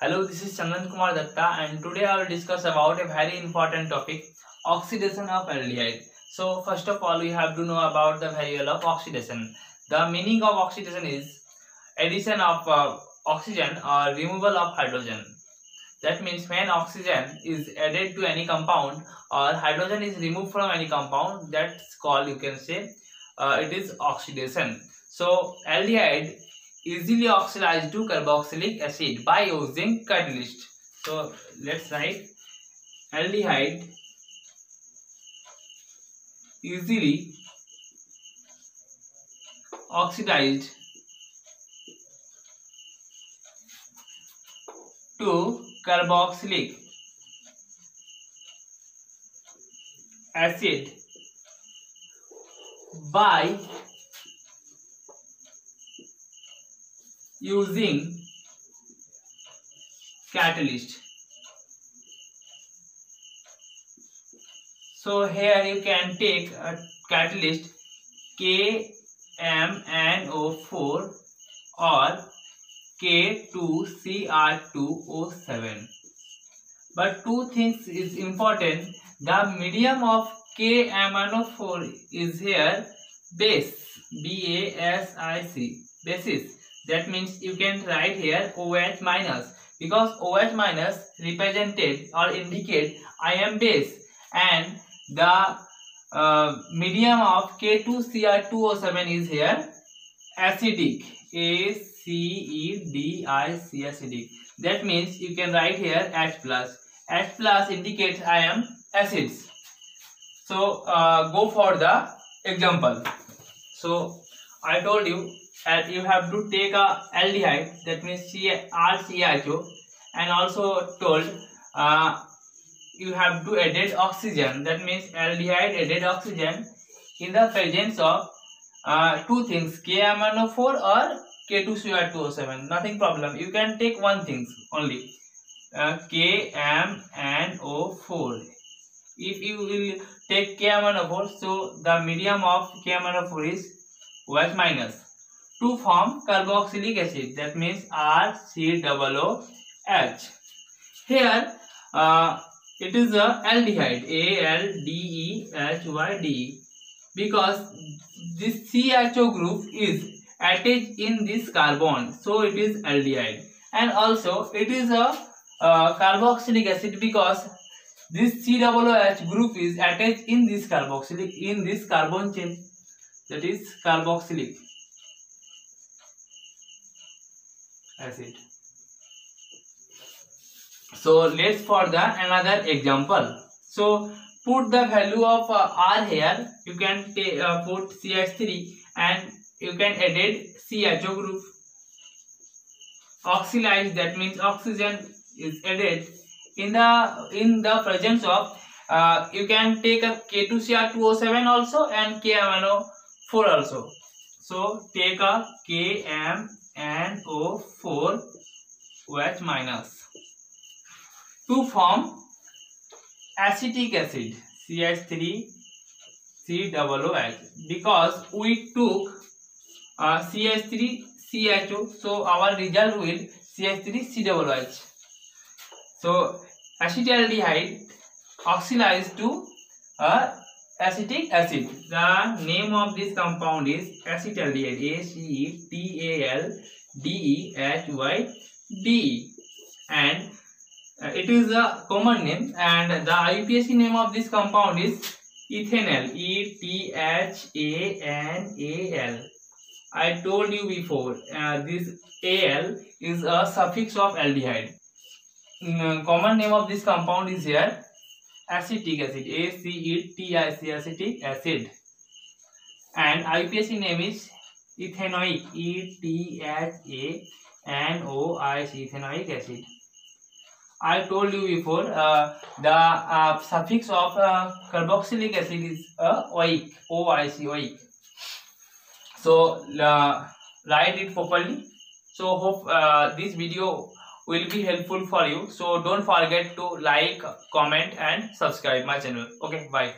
Hello, this is Chandan Kumar Dutta and today I will discuss about a very important topic, oxidation of aldehyde. So first of all, we have to know about the variable of oxidation. The meaning of oxidation is addition of uh, oxygen or removal of hydrogen. That means when oxygen is added to any compound or hydrogen is removed from any compound, that's called you can say uh, it is oxidation. So aldehyde easily oxidized to carboxylic acid by using catalyst. So let's write aldehyde easily oxidized to carboxylic acid by using catalyst. So here you can take a catalyst KMNO4 or K2Cr2O7 but two things is important. The medium of KMNO4 is here base B-A-S-I-C basis that means you can write here OH minus because OH minus represented or indicate ion base and the uh, medium of K2Cr2O7 is here acidic A-C-E-D-I-C acidic. That means you can write here H plus. H plus indicates I am acids. So uh, go for the example. So I told you you have to take a aldehyde that means RCHO and also told uh, you have to add oxygen. That means aldehyde added oxygen in the presence of uh, two things KMNO4 or K2Cr2O7 nothing problem. You can take one thing only uh, KMNO4 if you will take KMNO4 so the medium of KMNO4 is OH minus to form carboxylic acid. That means RCOOH. Here uh, it is a aldehyde. A-L-D-E-H-Y-D because this CHO group is attached in this carbon so it is aldehyde. And also it is a uh, carboxylic acid because this COOH group is attached in this carboxylic in this carbon chain. That is carboxylic acid so let's for the another example. So put the value of uh, r here. You can uh, put ch3 and you can edit cho group. Oxidized that means oxygen is added. In the in the presence of uh, you can take a K2Cr2O7 also and KMNO4 also. So take a KM and O4 OH minus. To form acetic acid CH3 COOH because we took uh, CH3 CHO so our result will CH3 COOH so acetaldehyde oxidized to a acetic acid. The name of this compound is acetaldehyde. A C E T A L D E H Y D E, and uh, it is a common name. And the IUPAC name of this compound is ethanal. E T H A N A L. I told you before. Uh, this Al is a suffix of aldehyde. Mm, common name of this compound is here acetic acid A-C-E-T-I-C acetic acid and IUPAC name is ethanoic E-T-H-A-N-O-I-C ethanoic acid I told you before uh, the uh, suffix of uh, carboxylic acid is uh, oic OIC oic so uh, write it properly so hope uh, this video will be helpful for you. So don't forget to like comment and subscribe my channel. Okay bye